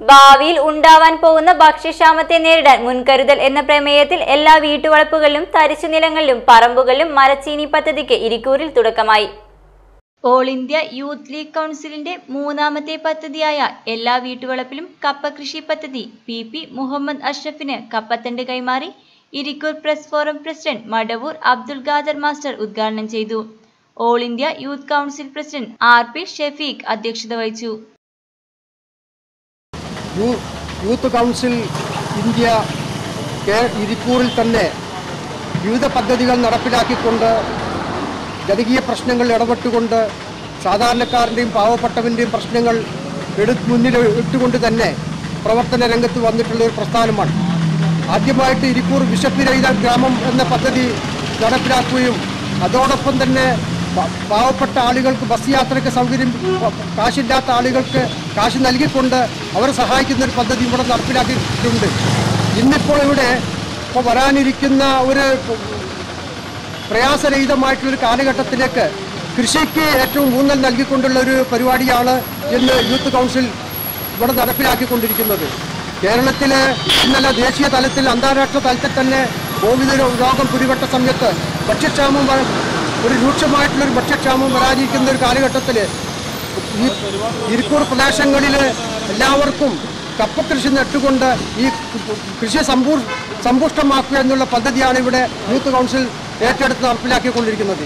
ഭാവിയിൽ ഉണ്ടാവാൻ പോകുന്ന ഭക്ഷ്യക്ഷാമത്തെ നേരിടാൻ മുൻകരുതൽ എന്ന പ്രമേയത്തിൽ എല്ലാ വീട്ടുവളപ്പുകളിലും തരിശു നിലങ്ങളിലും പറമ്പുകളിലും മരച്ചീനി പദ്ധതിക്ക് ഇരിക്കൂറിൽ തുടക്കമായി. ഓൾ ഇന്ത്യ യൂത്ത് ലീഗ് കൗൺസിലിന്റെ മൂന്നാമത്തെ പദ്ധതിയായ എല്ലാ വീട്ടുവളപ്പിലും കപ്പ കൃഷി പദ്ധതി പി പി മുഹമ്മദ് അഷ്റഫിന് കപ്പത്തണ്ട് കൈമാറി Irikkur press forum president Madavoor Abdul Khader master ഉദ്ഘാടനം ചെയ്തു. All India youth council president R P Shefeeq അധ്യക്ഷത വഹിച്ചു. യൂത്ത് കൗൺസിൽ ഇന്ത്യ ഇരിക്കൂറിൽ തന്നെ വിവിധ പദ്ധതികൾ നടപ്പിലാക്കിക്കൊണ്ട് ജനകീയ പ്രശ്നങ്ങൾ ഇടപെട്ടുകൊണ്ട് സാധാരണക്കാരന്റെയും പാവപ്പെട്ടവന്റെയും പ്രശ്നങ്ങൾ എടു മുന്നിൽ ഇട്ടുകൊണ്ട് തന്നെ പ്രവർത്തന രംഗത്ത് വന്നിട്ടുള്ള ഒരു പ്രസ്ഥാനമാണ്. ആദ്യമായിട്ട് ഇരിക്കൂർ വിശപ്പിരഹിത ഗ്രാമം എന്ന പദ്ധതി നടപ്പിലാക്കുകയും അതോടൊപ്പം തന്നെ പാവപ്പെട്ട ആളുകൾക്ക് ബസ് യാത്രയ്ക്ക് സൗകര്യം കാശില്ലാത്ത ആളുകൾക്ക് കാശ് നൽകിക്കൊണ്ട് അവരെ സഹായിക്കുന്ന ഒരു പദ്ധതി ഇവിടെ നടപ്പിലാക്കിയിട്ടുണ്ട്. ഇന്നിപ്പോൾ ഇവിടെ ഇപ്പോൾ വരാനിരിക്കുന്ന ഒരു പ്രയാസരഹിതമായിട്ടുള്ളൊരു കാലഘട്ടത്തിലേക്ക് കൃഷിക്ക് ഏറ്റവും ഊന്നൽ നൽകിക്കൊണ്ടുള്ള ഒരു പരിപാടിയാണ് ഇന്ന് യൂത്ത് കൗൺസിൽ ഇവിടെ നടപ്പിലാക്കിക്കൊണ്ടിരിക്കുന്നത്. കേരളത്തിലെ ഇന്നലെ ദേശീയ തലത്തിൽ അന്താരാഷ്ട്ര തലത്തിൽ തന്നെ കോവിഡ് രോഗം പിടിപെട്ട സമയത്ത് ഭക്ഷ്യക്ഷാമം ഒരു രൂക്ഷമായിട്ടുള്ളൊരു ഭക്ഷ്യക്ഷാമം വരാതിരിക്കുന്ന ഒരു കാലഘട്ടത്തിൽ ഈ ഇരിക്കൂർ പ്രദേശങ്ങളിൽ എല്ലാവർക്കും കപ്പ കൃഷി നട്ടുകൊണ്ട് ഈ കൃഷി സമ്പൂ സമ്പുഷ്ടമാക്കുക എന്നുള്ള പദ്ധതിയാണ് ഇവിടെ യൂത്ത് കൗൺസിൽ ഏറ്റെടുത്ത് നടപ്പിലാക്കിക്കൊണ്ടിരിക്കുന്നത്.